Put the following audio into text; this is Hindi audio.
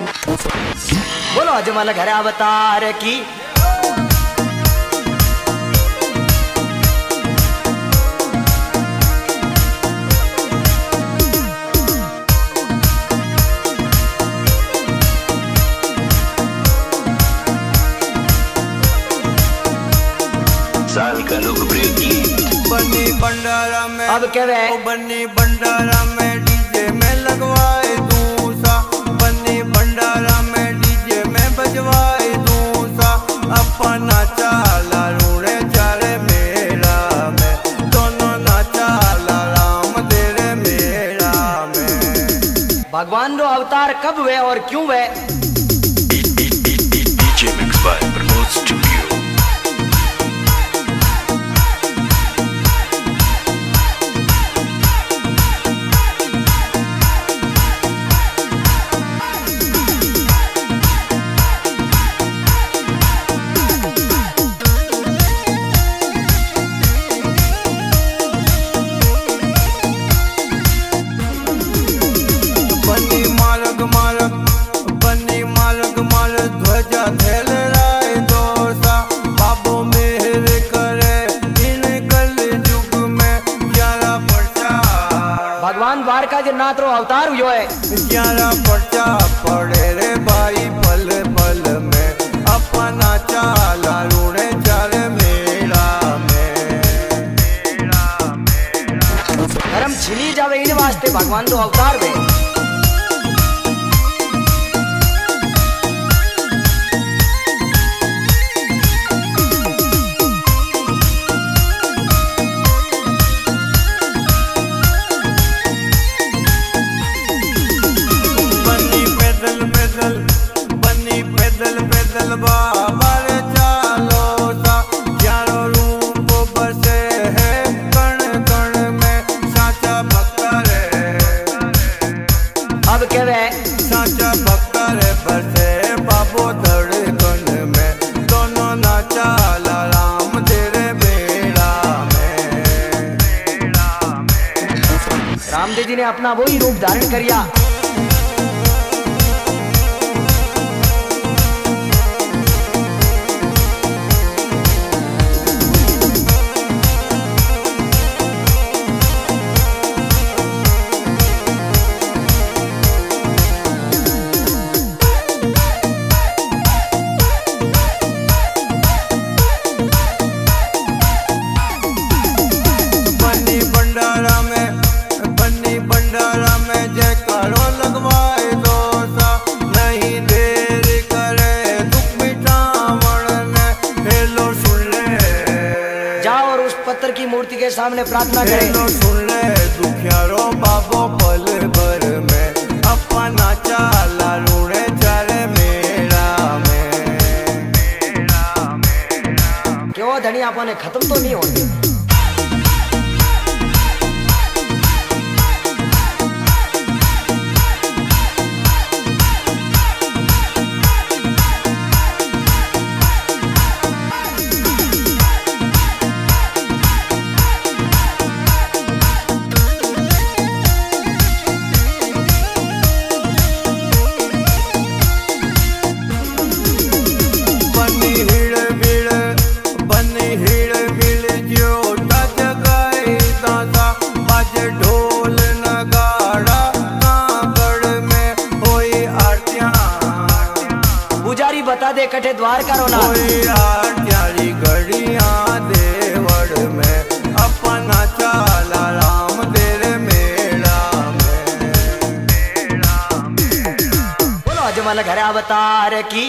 बोलो अजमल घर अवतार की। साल का लोकप्रिय बनी भंडारा में अब क्या बनी भंडारा में डीजे में लगवाए। भगवान रो अवतार कब हुए और क्यों हुए? द्वारका के नाथ रो अवतार हुयो है। ग्यारह पर्चा पड़े रे भाई पल पल में। अपना चाला रूड़े चार मेरा में। धर्म छिली जावे इन वास्ते भगवान तो अवतार हुए रामदेव जी ने अपना वही रूप धारण बनी पत्थर की मूर्ति के सामने प्रार्थना करें। सुन ले दुखियारो बाबो पल भर में। अपना चाला रूड़े मेरा में। क्यों? धनी आपने खत्म तो नहीं होते कठे द्वारका आरतियारी देवड़ में अपना चाला राम तेरे मेला में। बोलो अजमल घर अवतार की